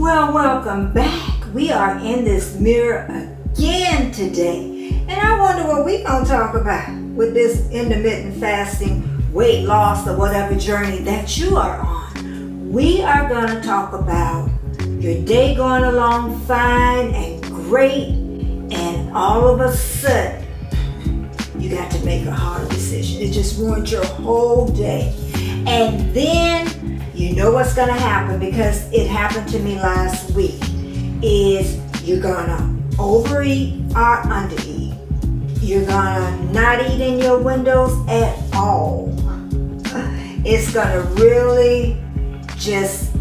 Well, welcome back. We are in this mirror again today. And I wonder what we're going to talk about with this intermittent fasting, weight loss, or whatever journey that you are on. We are going to talk about your day going along fine and great, and all of a sudden, you got to make a hard decision. It just ruins your whole day. And then you know what's gonna happen because it happened to me last week is you're gonna overeat or undereat. You're gonna not eat in your windows at all. It's gonna really just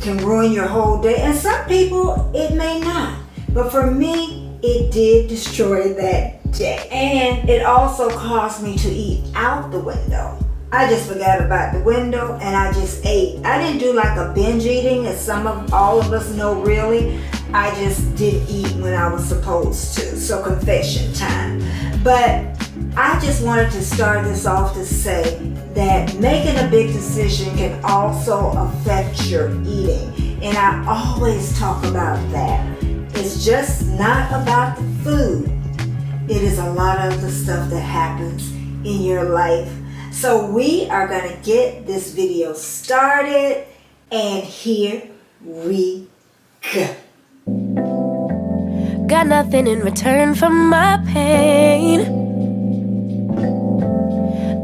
can ruin your whole day. And some people, it may not. But for me, it did destroy that day. And it also caused me to eat out the window. I just forgot about the window and I just ate. I didn't do like a binge eating as some of all of us know really. I just did eat when I was supposed to. So confession time. But I just wanted to start this off to say that making a big decision can also affect your eating. And I always talk about that. It's just not about the food. It is a lot of the stuff that happens in your life so we are going to get this video started and here we go. Got nothing in return for my pain.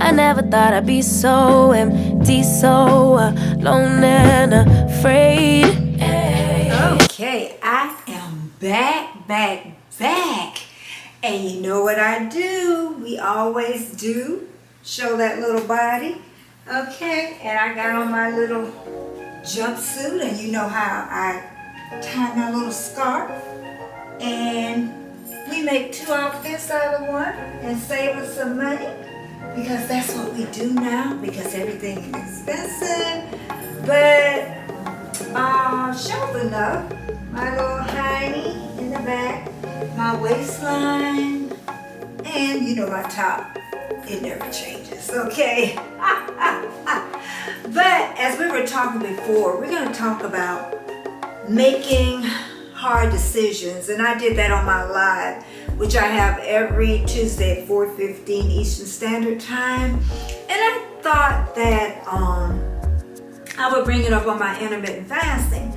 I never thought I'd be so empty, so alone and afraid. Okay, I am back, back, back. And you know what I do? We always do show that little body. Okay, and I got on my little jumpsuit and you know how I tie my little scarf. And we make two outfits out of one and save us some money because that's what we do now because everything is expensive. But uh, shows enough. My little hiney in the back, my waistline, and you know my top it never changes, okay? but as we were talking before, we're to talk about making hard decisions. And I did that on my live, which I have every Tuesday at 4.15 Eastern Standard Time. And I thought that um, I would bring it up on my intermittent fasting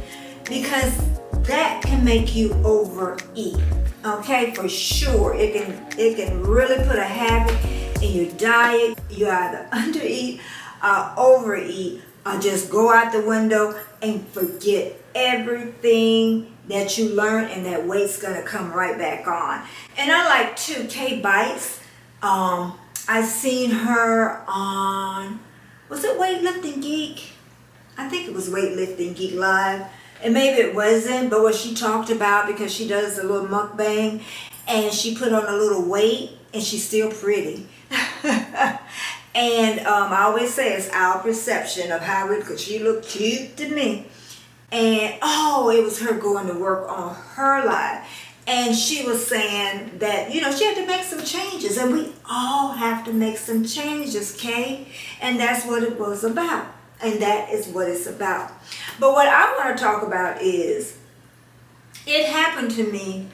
because that can make you overeat. Okay, for sure. It can it can really put a habit in your diet. You either undereat or overeat or just go out the window and forget everything that you learned and that weight's gonna come right back on. And I like too, Kay Bites. Um, I seen her on, was it Weightlifting Geek? I think it was Weightlifting Geek Live. And maybe it wasn't, but what she talked about because she does a little mukbang and she put on a little weight and she's still pretty. and um, I always say it's our perception of how it, because she looked cute to me. And oh, it was her going to work on her life. And she was saying that, you know, she had to make some changes. And we all have to make some changes, Kay. And that's what it was about. And that is what it's about. But what I want to talk about is it happened to me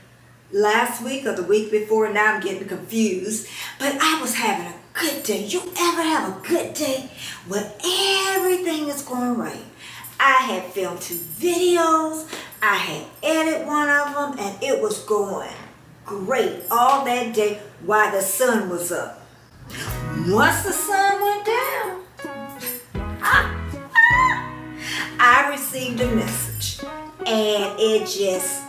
last week or the week before. Now I'm getting confused. But I was having a good day. You ever have a good day where everything is going right? I had filmed two videos. I had edited one of them and it was going great all that day while the sun was up. Once the sun went down, I received a message and it just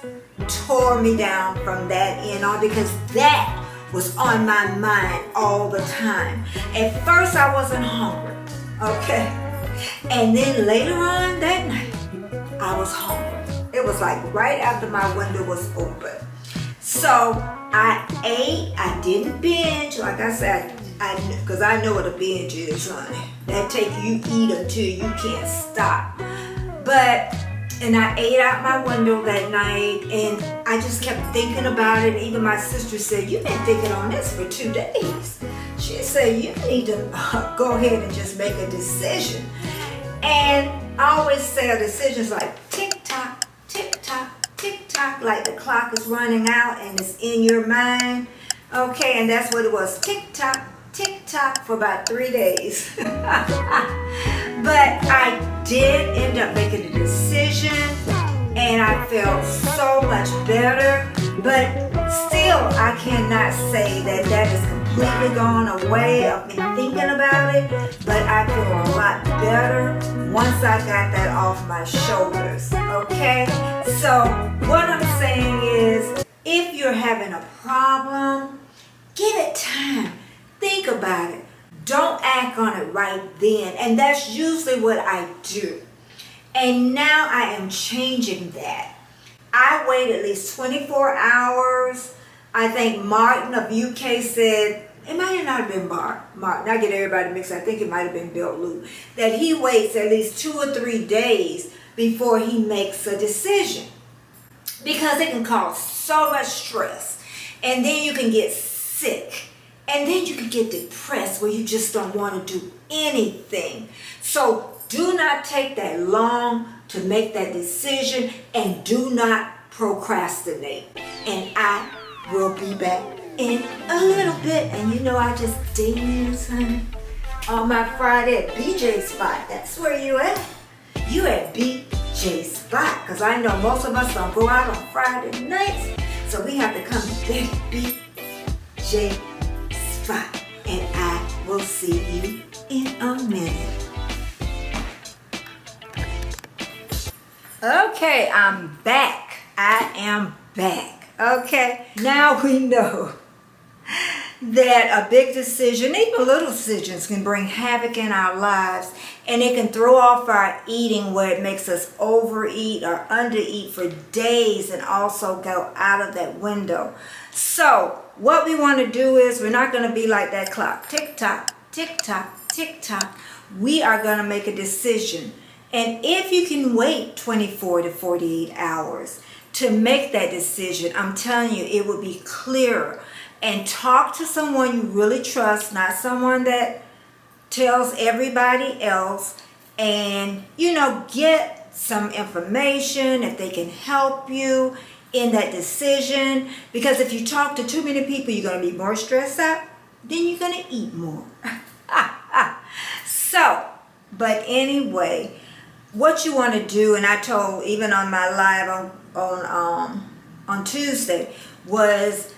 tore me down from that end on because that was on my mind all the time. At first I wasn't hungry, okay? And then later on that night, I was hungry. It was like right after my window was open. So I ate, I didn't binge, like I said, I because I know what a binge is, honey. That take you eat until you can't stop. But and I ate out my window that night and I just kept thinking about it. Even my sister said, you've been thinking on this for two days. She said, you need to uh, go ahead and just make a decision. And I always say a decision is like tick tock, tick tock, tick tock, like the clock is running out and it's in your mind. Okay, and that's what it was. Tick tock, tick tock for about three days. but I did end up making a decision and I felt so much better. But still, I cannot say that that is completely gone away. I've been thinking about it, but I feel a lot better once I got that off my shoulders. Okay? So, what I'm saying is, if you're having a problem, give it time. Think about it. Don't act on it right then. And that's usually what I do. And now I am changing that. I wait at least 24 hours. I think Martin of UK said, it might not have been Martin. Martin, I get everybody mixed. I think it might have been Bill Lou. That he waits at least two or three days before he makes a decision. Because it can cause so much stress. And then you can get sick. And then you can get depressed where you just don't want to do anything. So do not take that long to make that decision and do not procrastinate. And I will be back in a little bit. And you know I just dance, honey, on my Friday at BJ Spot. That's where you at. You at BJ Spot. Because I know most of us don't go out on Friday nights. So we have to come to BJ And I will see you in a minute. Okay, I'm back. I am back. Okay, now we know that a big decision, even little decisions, can bring havoc in our lives and it can throw off our eating where it makes us overeat or undereat for days and also go out of that window. So, what we want to do is we're not going to be like that clock. Tick tock, tick tock, tick tock. We are going to make a decision and if you can wait 24 to 48 hours to make that decision, I'm telling you, it will be clearer. And talk to someone you really trust, not someone that tells everybody else. And, you know, get some information if they can help you in that decision. Because if you talk to too many people, you're going to be more stressed out. Then you're going to eat more. so, but anyway, what you want to do, and I told even on my live on on um, on Tuesday, was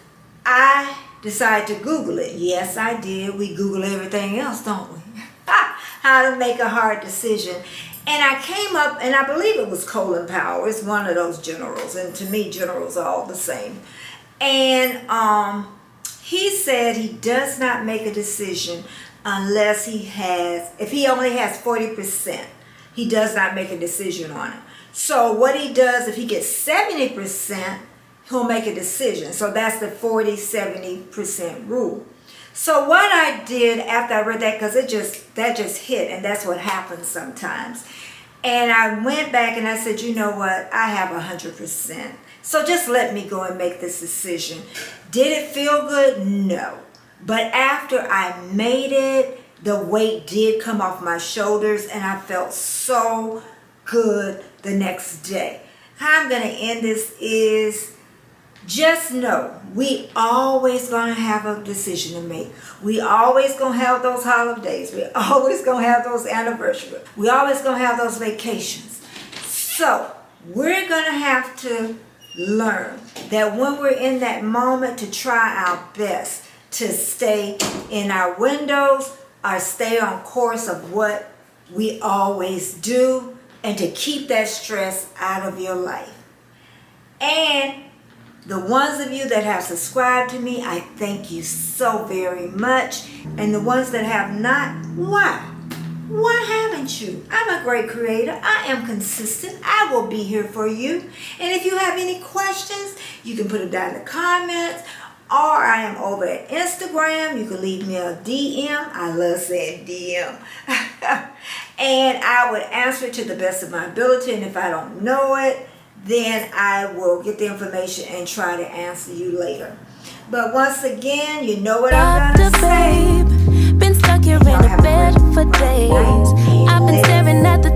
I decided to Google it. Yes, I did. We Google everything else, don't we? How to make a hard decision. And I came up, and I believe it was Colin Powell. It's one of those generals, and to me, generals are all the same. And um, he said he does not make a decision unless he has, if he only has 40% he does not make a decision on it. So what he does, if he gets 70%, he'll make a decision. So that's the 40-70% rule. So what I did after I read that, because it just that just hit, and that's what happens sometimes. And I went back and I said, you know what? I have 100%. So just let me go and make this decision. Did it feel good? No. But after I made it, the weight did come off my shoulders and I felt so good the next day. How I'm going to end this is just know we always going to have a decision to make. We always going to have those holidays. We always going to have those anniversaries. We always going to have those vacations. So we're going to have to learn that when we're in that moment to try our best to stay in our windows, or stay on course of what we always do and to keep that stress out of your life. And the ones of you that have subscribed to me, I thank you so very much. And the ones that have not, why? Why haven't you? I'm a great creator. I am consistent. I will be here for you. And if you have any questions, you can put it down in the comments or I am over at Instagram. You can leave me a DM. I love saying DM. and I would answer it to the best of my ability. And if I don't know it, then I will get the information and try to answer you later. But once again, you know what I'm gonna say. Babe, been stuck here in the bed for days. I've been staring at the